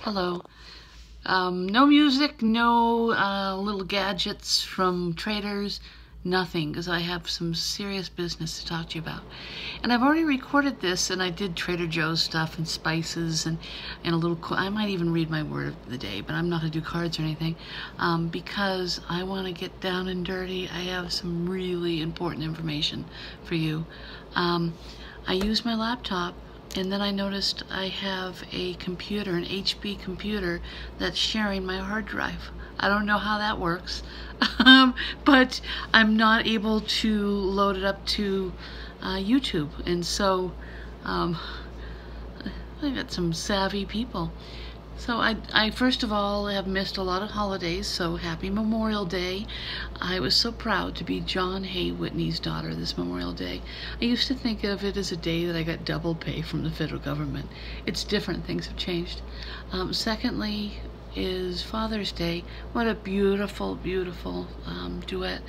Hello. Um, no music, no uh, little gadgets from traders, nothing, because I have some serious business to talk to you about. And I've already recorded this, and I did Trader Joe's stuff and spices and, and a little, I might even read my word of the day, but I'm not going to do cards or anything, um, because I want to get down and dirty. I have some really important information for you. Um, I use my laptop and then I noticed I have a computer, an HP computer, that's sharing my hard drive. I don't know how that works, um, but I'm not able to load it up to uh, YouTube. And so um, I got some savvy people. So I, I first of all have missed a lot of holidays, so happy Memorial Day. I was so proud to be John Hay Whitney's daughter this Memorial Day. I used to think of it as a day that I got double pay from the federal government. It's different, things have changed. Um, secondly is Father's Day. What a beautiful, beautiful um, duet.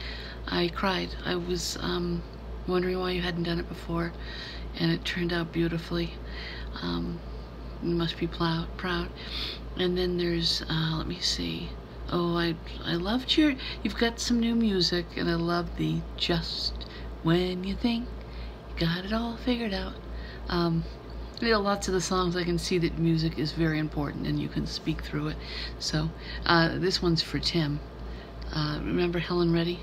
I cried. I was um, wondering why you hadn't done it before, and it turned out beautifully. You must be proud. proud. And then there's, uh, let me see. Oh, I I loved your. You've got some new music, and I love the just when you think you got it all figured out. Um, you know, lots of the songs I can see that music is very important, and you can speak through it. So uh, this one's for Tim. Uh, remember Helen Reddy?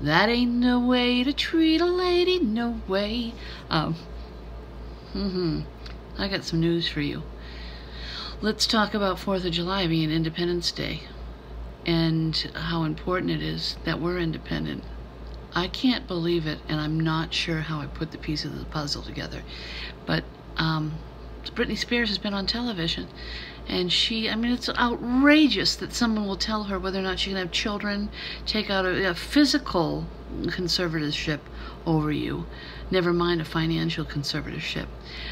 That ain't no way to treat a lady, no way. Um, mm-hmm. I got some news for you. Let's talk about 4th of July being Independence Day and how important it is that we're independent. I can't believe it, and I'm not sure how I put the pieces of the puzzle together. But um, Britney Spears has been on television, and she, I mean, it's outrageous that someone will tell her whether or not she can have children, take out a, a physical conservatorship over you, never mind a financial conservatorship.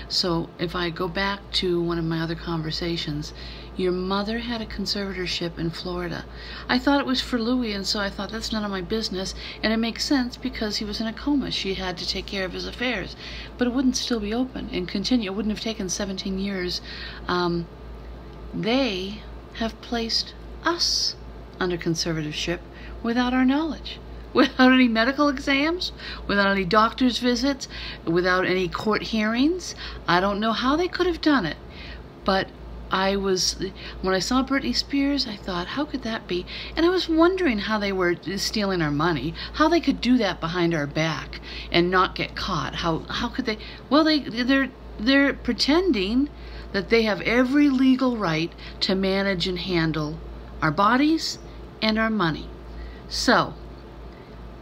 So if I go back to one of my other conversations, your mother had a conservatorship in Florida. I thought it was for Louis, and so I thought that's none of my business, and it makes sense because he was in a coma. She had to take care of his affairs, but it wouldn't still be open and continue. It wouldn't have taken 17 years. Um, they have placed us under conservatorship without our knowledge without any medical exams, without any doctor's visits, without any court hearings. I don't know how they could have done it, but I was, when I saw Britney Spears, I thought, how could that be? And I was wondering how they were stealing our money, how they could do that behind our back and not get caught. How, how could they? Well, they, they're, they're pretending that they have every legal right to manage and handle our bodies and our money. So,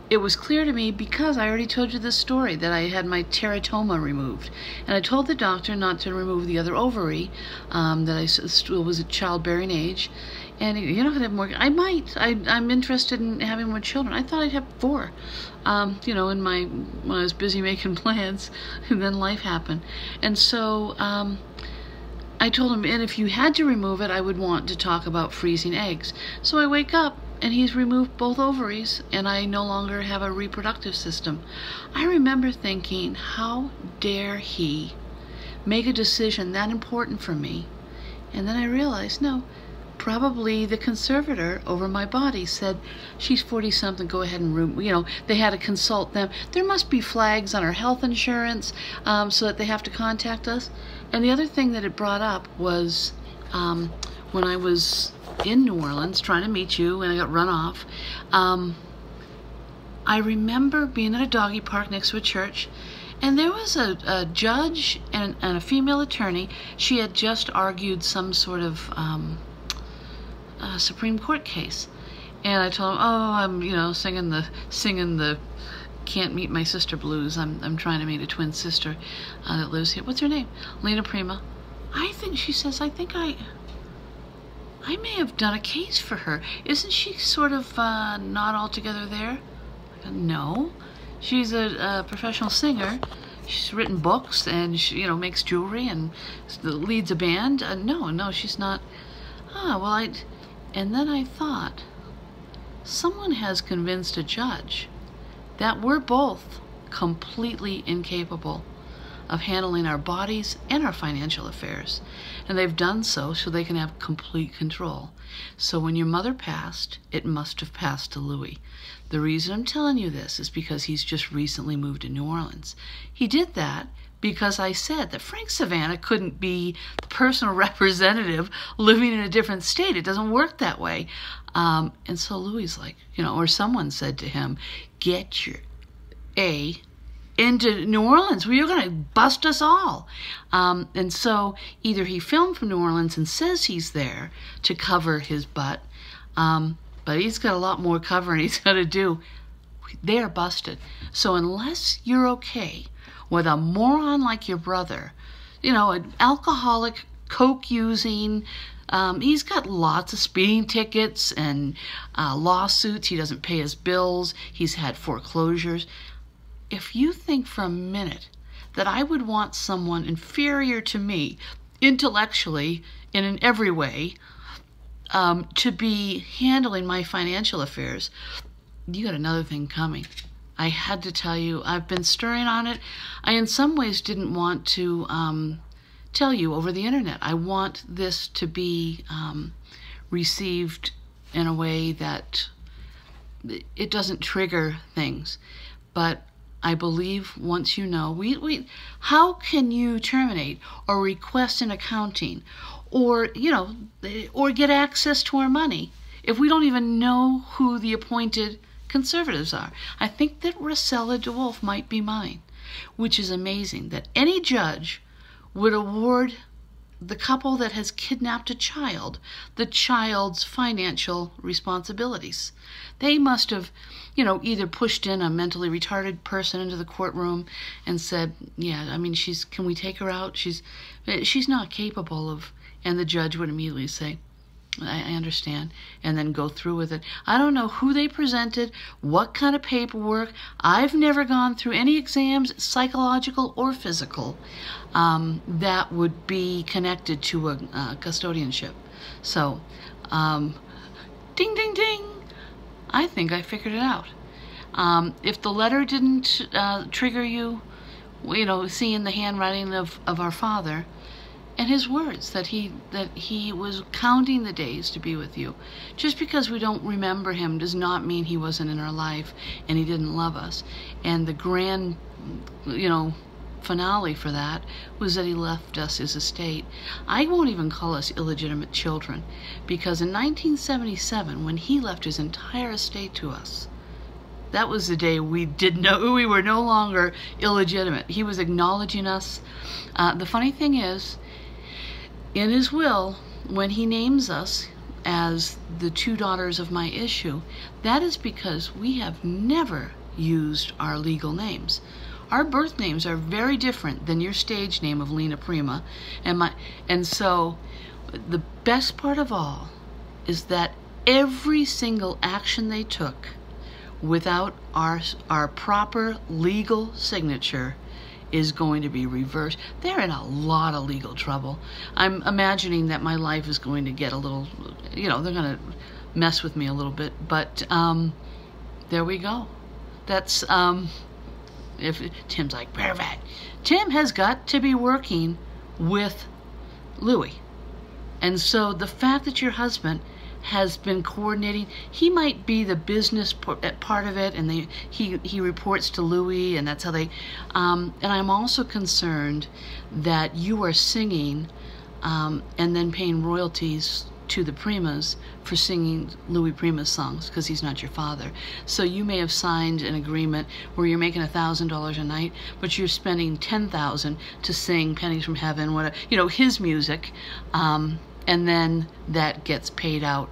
it was clear to me because I already told you this story that I had my teratoma removed. And I told the doctor not to remove the other ovary, um, that I still was at childbearing age. And going to have more. I might. I, I'm interested in having more children. I thought I'd have four, um, you know, in my, when I was busy making plans, and then life happened. And so, um, I told him, and if you had to remove it, I would want to talk about freezing eggs. So I wake up and he's removed both ovaries and I no longer have a reproductive system. I remember thinking, how dare he make a decision that important for me? And then I realized, no, probably the conservator over my body said, she's 40 something, go ahead and, room, you know, they had to consult them. There must be flags on our health insurance um, so that they have to contact us. And the other thing that it brought up was um, when I was in New Orleans trying to meet you and I got run off. Um, I remember being at a doggy park next to a church and there was a, a judge and, and, a female attorney. She had just argued some sort of um, Supreme Court case. And I told him, oh, I'm, you know, singing the, singing the can't meet my sister blues. I'm, I'm trying to meet a twin sister uh, that lives here. What's her name? Lena Prima. I think she says, I think I, I may have done a case for her. Isn't she sort of uh, not altogether there? No. She's a, a, professional singer. She's written books and she, you know, makes jewelry and leads a band. Uh, no, no, she's not. Ah, well, I. And then I thought, someone has convinced a judge that we're both completely incapable of handling our bodies and our financial affairs. And they've done so so they can have complete control. So when your mother passed, it must have passed to Louis. The reason I'm telling you this is because he's just recently moved to New Orleans. He did that because I said that Frank Savannah couldn't be the personal representative living in a different state. It doesn't work that way. Um, and so Louis like, you know, or someone said to him, get your A into New Orleans where you're going to bust us all. Um, and so either he filmed from New Orleans and says he's there to cover his butt, um, but he's got a lot more covering he's got to do. They're busted. So unless you're okay with a moron like your brother, you know, an alcoholic, coke using, um, he's got lots of speeding tickets and uh, lawsuits. He doesn't pay his bills. He's had foreclosures if you think for a minute that I would want someone inferior to me, intellectually and in every way, um, to be handling my financial affairs, you got another thing coming. I had to tell you, I've been stirring on it. I, in some ways, didn't want to um, tell you over the internet. I want this to be um, received in a way that it doesn't trigger things. But I believe once you know, we, we, how can you terminate or request an accounting or, you know, or get access to our money if we don't even know who the appointed conservatives are? I think that Rosella DeWolf might be mine, which is amazing that any judge would award the couple that has kidnapped a child the child's financial responsibilities. They must have, you know, either pushed in a mentally retarded person into the courtroom and said, "Yeah, I mean, she's can we take her out? She's eh, she's not capable of." And the judge would immediately say, I, understand, and then go through with it. I don't know who they presented, what kind of paperwork. I've never gone through any exams, psychological or physical, um, that would be connected to a uh, custodianship. So, um, ding, ding, ding. I think I figured it out. Um, if the letter didn't uh, trigger you, you know, seeing the handwriting of, of our father, and his words that he that he was counting the days to be with you. Just because we don't remember him does not mean he wasn't in our life and he didn't love us. And the grand, you know, finale for that was that he left us his estate. I won't even call us illegitimate children because in 1977 when he left his entire estate to us, that was the day we did know we were no longer illegitimate. He was acknowledging us. Uh, the funny thing is, in his will, when he names us as the two daughters of my issue, that is because we have never used our legal names. Our birth names are very different than your stage name of Lena Prima, and my and so the best part of all is that every single action they took without our our proper legal signature is going to be reversed. They're in a lot of legal trouble. I'm imagining that my life is going to get a little, you know, they're going to mess with me a little bit. But um, there we go. That's, um, if Tim's like, perfect. Tim has got to be working with Louis. And so the fact that your husband has been coordinating. He might be the business eh, part of it, and they, he he reports to Louis, and that's how they. Um, and I'm also concerned that you are singing, um, and then paying royalties to the Primas for singing Louis Prima's songs because he's not your father. So you may have signed an agreement where you're making a thousand dollars a night, but you're spending ten thousand to sing "Pennies from Heaven," whatever you know his music. Um, and then that gets paid out